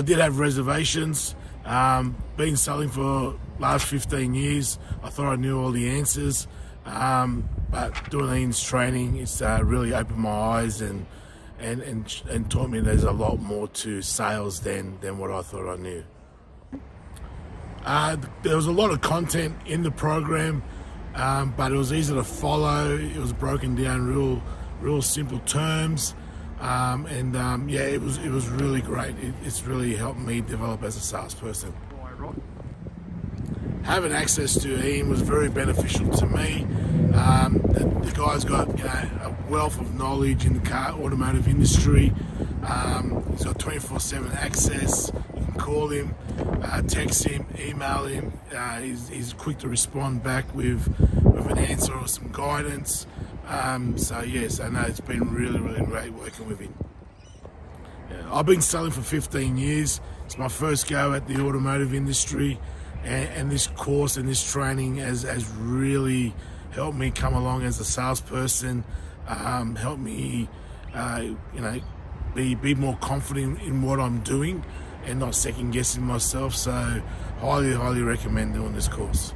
I did have reservations. Um, been selling for last 15 years. I thought I knew all the answers. Um, but doing training, it's uh, really opened my eyes and, and, and, and taught me there's a lot more to sales than, than what I thought I knew. Uh, there was a lot of content in the program, um, but it was easy to follow. It was broken down real, real simple terms, um, and um, yeah, it was it was really great. It, it's really helped me develop as a salesperson. Having access to Ian was very beneficial to me. Um, the, the, guy's got you know a wealth of knowledge in the car automotive industry. Um, he's got 24/7 access. You can call him, uh, text him, email him. Uh, he's, he's, quick to respond back with with an answer or some guidance. Um, so yes, I know it's been really really great working with him. Yeah, I've been selling for 15 years. It's my first go at the automotive industry and, and this course and this training has, has really helped me come along as a salesperson, um, helped me, uh, you know, be, be more confident in what I'm doing and not second guessing myself. So highly, highly recommend doing this course.